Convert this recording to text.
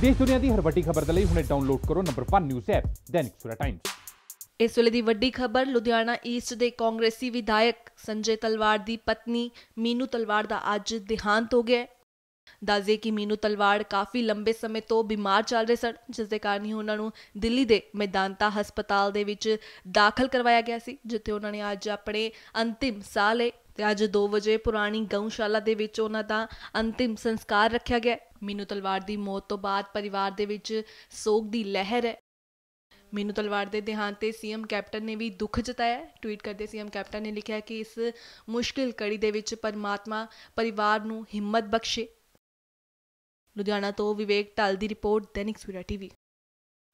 ਦੇਸ਼ ਦੁਨੀਆ ਦੀ ਹਰ ਵੱਡੀ ਖਬਰ ਦੇ ਲਈ ਹੁਣੇ ਡਾਊਨਲੋਡ ਕਰੋ number 1 news app Dainik Savera Times ਇਸ ਵੇਲੇ ਦੀ ਵੱਡੀ ਖਬਰ, ਲੁਧਿਆਣਾ ਈਸਟ ਦੇ ਕਾਂਗਰਸੀ ਵਿਧਾਇਕ ਸੰਜੇ ਤਲਵਾੜ ਦੀ ਪਤਨੀ ਮੀਨੂ ਤਲਵਾੜ ਦਾ ਅੱਜ ਦੇਹਾਂਤ ਹੋ ਗਿਆ ਹੈ। ਦੱਸਦੇ ਕਿ ਮੀਨੂ ਤਲਵਾੜ ਕਾਫੀ ਲੰਬੇ ਸਮੇਂ ਤੋਂ ਬਿਮਾਰ ਚੱਲ ਰਹੇ ਸਨ, ਜਿਸ ਦੇ ਕਾਰਨ ਹੀ ਉਹਨਾਂ ਨੂੰ ਦਿੱਲੀ ਦੇ ਮੈਦਾਨਤਾ ਹਸਪਤਾਲ ਦੇ ਵਿੱਚ ਦਾਖਲ ਕਰਵਾਇਆ ਗਿਆ ਸੀ, ਜਿੱਥੇ ਉਹਨਾਂ ਨੇ ਅੱਜ ਆਪਣੇ ਅੰਤਿਮ ਸਾਹ ਲਏ। ਤੇ ਅੱਜ 2 ਵਜੇ ਪੁਰਾਣੀ ਗਊਸ਼ਾਲਾ ਦੇ ਵਿੱਚ ਉਹਨਾਂ ਦਾ ਅੰਤਿਮ ਸੰਸਕਾਰ ਰੱਖਿਆ ਗਿਆ ਮੀਨੂ ਤਲਵਾਰ ਦੀ ਮੌਤ ਤੋਂ ਬਾਅਦ ਪਰਿਵਾਰ ਦੇ ਵਿੱਚ ਸੋਗ ਦੀ ਲਹਿਰ ਹੈ। ਮੀਨੂ ਤਲਵਾਰ ਦੇ ਦੇਹਾਂਤ ਤੇ ਸੀਐਮ ਕੈਪਟਨ ਨੇ ਵੀ ਦੁੱਖ ਜਤਾਇਆ ਟਵੀਟ ਕਰਦੇ ਸੀਐਮ ਕੈਪਟਨ ਨੇ ਲਿਖਿਆ ਕਿ ਇਸ ਮੁਸ਼ਕਿਲ ਕੜੀ ਦੇ ਵਿੱਚ ਪਰਮਾਤਮਾ ਪਰਿਵਾਰ ਨੂੰ ਹਿੰਮਤ ਬਖਸ਼ੇ। ਲੁਧਿਆਣਾ ਤੋਂ ਵਿਵੇਕ ਢਾਲ ਦੀ report Dainik Savera TV.